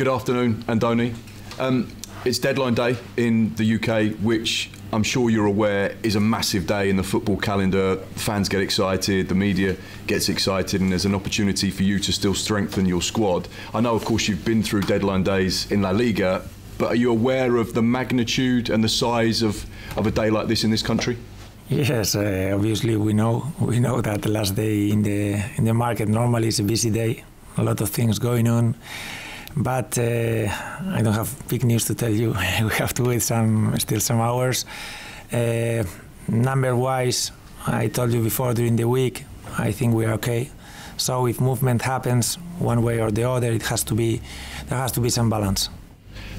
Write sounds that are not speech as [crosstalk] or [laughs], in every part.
Good afternoon, Andoni. Um, it's deadline day in the UK, which I'm sure you're aware is a massive day in the football calendar. Fans get excited, the media gets excited, and there's an opportunity for you to still strengthen your squad. I know, of course, you've been through deadline days in La Liga, but are you aware of the magnitude and the size of, of a day like this in this country? Yes, uh, obviously we know we know that the last day in the in the market normally is a busy day, a lot of things going on. But uh, I don't have big news to tell you. [laughs] we have to wait some still some hours. Uh, number wise, I told you before during the week, I think we are okay. So if movement happens one way or the other, it has to be there has to be some balance.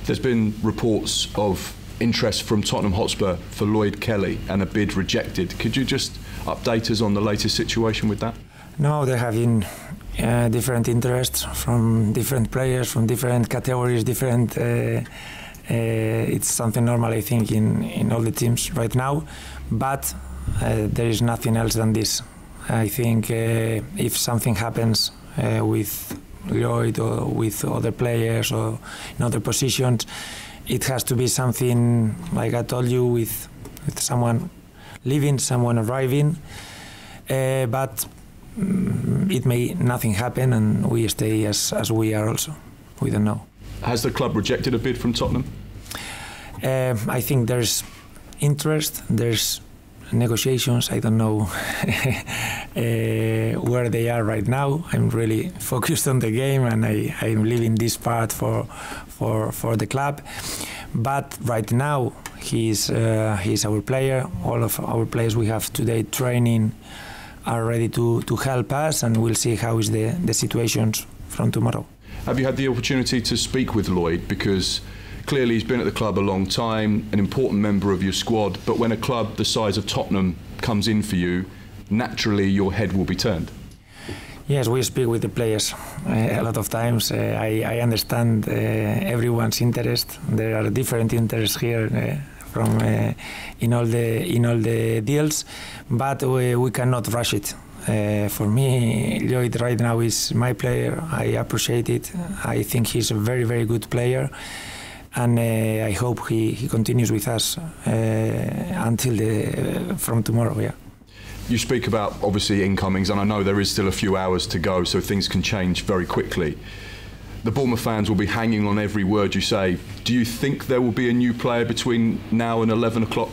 There's been reports of interest from Tottenham Hotspur for Lloyd Kelly and a bid rejected. Could you just update us on the latest situation with that? No, there have been uh, different interests from different players, from different categories, different. Uh, uh, it's something normal, I think, in, in all the teams right now, but uh, there is nothing else than this. I think uh, if something happens uh, with Lloyd or with other players or in other positions, it has to be something like I told you with with someone leaving, someone arriving, but Mm, it may nothing happen and we stay as, as we are also. We don't know. Has the club rejected a bid from Tottenham? Uh, I think there's interest, there's negotiations. I don't know [laughs] uh, where they are right now. I'm really [laughs] focused on the game and I, I'm leaving this part for, for, for the club. But right now, he's, uh, he's our player. All of our players we have today training are ready to, to help us, and we'll see how is the, the situations from tomorrow. Have you had the opportunity to speak with Lloyd? Because clearly he's been at the club a long time, an important member of your squad, but when a club the size of Tottenham comes in for you, naturally your head will be turned. Yes, we speak with the players uh, a lot of times. Uh, I, I, understand uh, everyone's interest. There are different interests here from uh, in all the in all the deals, but we, we cannot rush it. Uh, for me, Lloyd right now is my player. I appreciate it. I think he's a very very good player, and uh, I hope he, he continues with us uh, until the from tomorrow. Yeah. You speak about obviously incomings, and I know there is still a few hours to go, so things can change very quickly the Bournemouth fans will be hanging on every word you say. Do you think there will be a new player between now and 11 o'clock?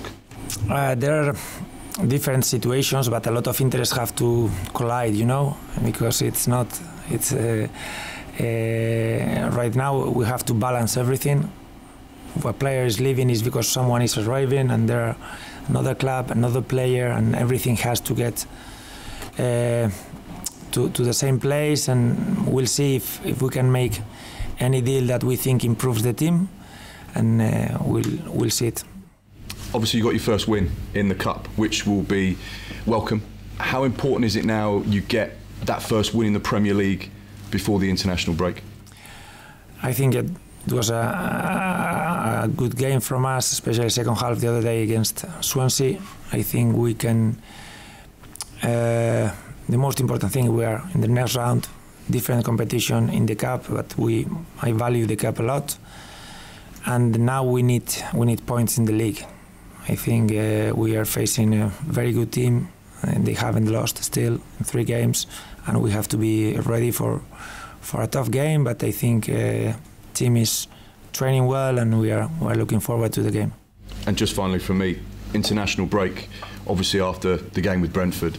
Uh, there are different situations, but a lot of interests have to collide, you know, because it's not, it's, uh, uh, right now we have to balance everything. If a player is leaving is because someone is arriving and there are another club, another player, and everything has to get uh, to, to the same place, and we'll see if, if we can make any deal that we think improves the team, and uh, we'll we'll see it. Obviously, you got your first win in the cup, which will be welcome. How important is it now you get that first win in the Premier League before the international break? I think it, was a, a, good game from us, especially second half the other day against Swansea. I think we can. Uh, the most important thing we are in the next round, different competition in the cup, but we I value the cup a lot, and now we need we need points in the league. I think uh, we are facing a very good team, and they haven't lost still in three games, and we have to be ready for for a tough game. But I think uh, team is training well, and we are we are looking forward to the game. And just finally for me, international break, obviously after the game with Brentford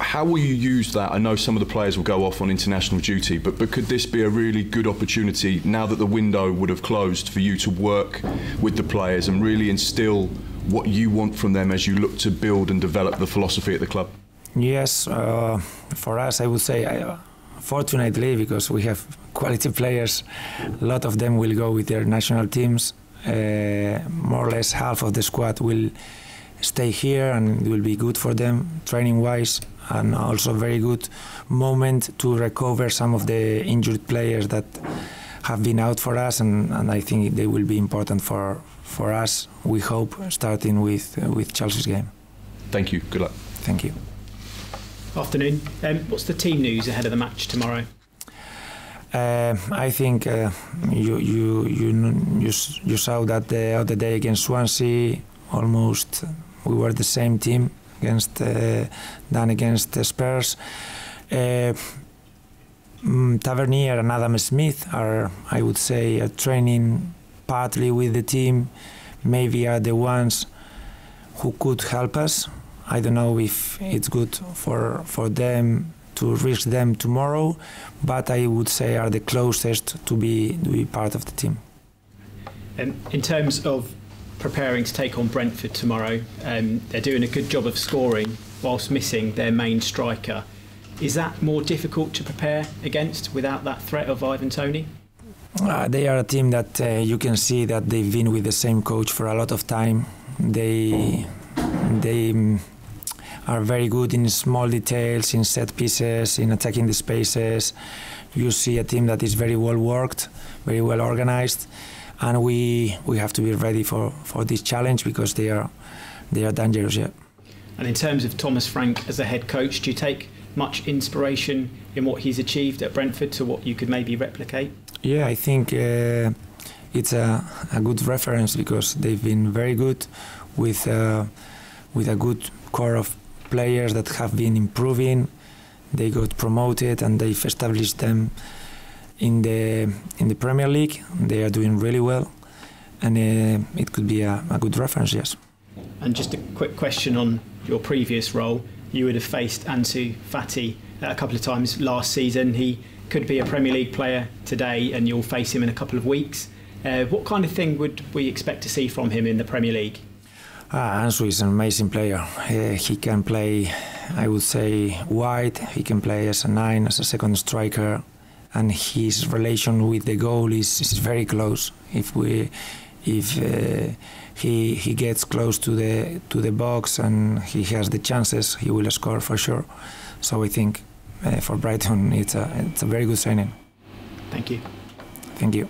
how will you use that? I know some of the players will go off on international duty, but, but could this be a really good opportunity now that the window would have closed for you to work with the players and really instill what you want from them as you look to build and develop the philosophy at the club? Yes, uh, for us, I would say, uh, fortunately, because we have quality players, a lot of them will go with their national teams. Uh, more or less half of the squad will stay here and it will be good for them training wise and also very good moment to recover some of the injured players that have been out for us, and, and I think they will be important for for us. We hope starting with uh, with Chelsea's game. Thank you. Good luck. Thank you. Afternoon. Um, what's the team news ahead of the match tomorrow? Uh, I think uh, you, you you you you saw that the other day against Swansea, almost we were the same team against uh, than against the Spurs. Uh, mm, Tavernier and Adam Smith are, I would say, training partly with the team. Maybe are the ones who could help us. I don't know if it's good for for them to reach them tomorrow, but I would say are the closest to be to be part of the team. Um, in terms of preparing to take on Brentford tomorrow, um, they're doing a good job of scoring whilst missing their main striker. Is that more difficult to prepare against without that threat of Ivan Toney? Uh, they are a team that uh, you can see that they've been with the same coach for a lot of time. They they um, are very good in small details, in set pieces, in attacking the spaces. You see a team that is very well worked, very well organized, and we we have to be ready for, for this challenge because they are they are dangerous. Yeah. And in terms of Thomas Frank as a head coach, do you take much inspiration in what he's achieved at Brentford to what you could maybe replicate? Yeah, I think uh, it's a, a good reference because they've been very good with uh, with a good core of players that have been improving. They got promoted and they've established them in the in the Premier League. They are doing really well, and uh, it could be a, a good reference. Yes. And just a quick question on your previous role. You would have faced Ansu Fati a couple of times last season. He could be a Premier League player today, and you'll face him in a couple of weeks. Uh, what kind of thing would we expect to see from him in the Premier League? Ah, Ansu is an amazing player. Uh, he can play, I would say, wide. He can play as a nine, as a second striker, and his relation with the goal is, is very close. If we, if uh, he he gets close to the to the box and he has the chances, he will score for sure. So I think uh, for Brighton, it's a it's a very good signing. Thank you. Thank you.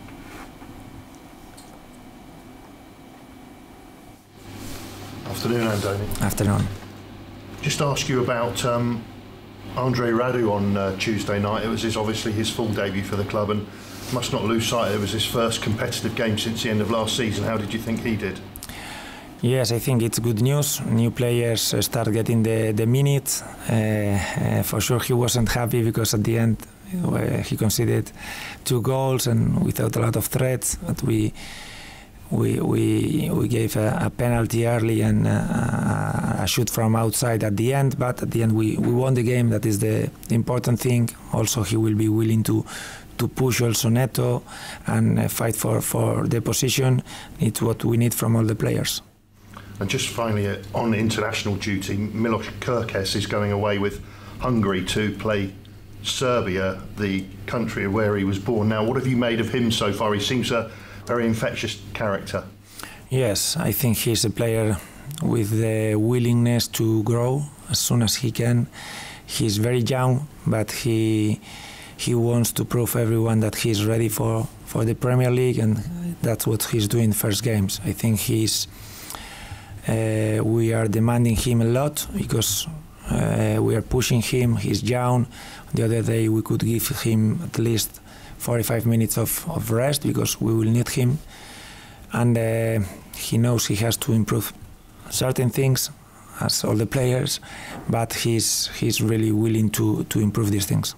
Afternoon, Andoni. Afternoon. Just ask you about um, Andrei Radu on uh, Tuesday night. It was his, obviously his full debut for the club, and must not lose sight. It was his first competitive game since the end of last season. How did you think he did? Yes, I think it's good news. New players uh, start getting the the minutes. Uh, uh, for sure, he wasn't happy because at the end uh, he conceded two goals and without a lot of threats. But we we we we gave a, a penalty early and uh, shoot from outside at the end. But at the end, we, we won the game. That is the, important thing. Also, he will be willing to to push also Neto and uh, fight for for the position. It's what we need from all the players. And just finally, uh, on international duty, Milos Kerkez is going away with Hungary to play Serbia, the country where he was born. Now, what have you made of him so far? He seems a very infectious character. Yes, I think he's a player with the willingness to grow as soon as he can. He's very young, but he he wants to prove everyone that he's ready for, for the Premier League, and that's what he's doing first games. I think he's. Uh, we are demanding him a lot because uh, we are pushing him. He's young. The other day we could give him at least 45 minutes of, of rest because we will need him. And uh, he knows he has to improve certain things as all the players, but he's, he's really willing to, to improve these things.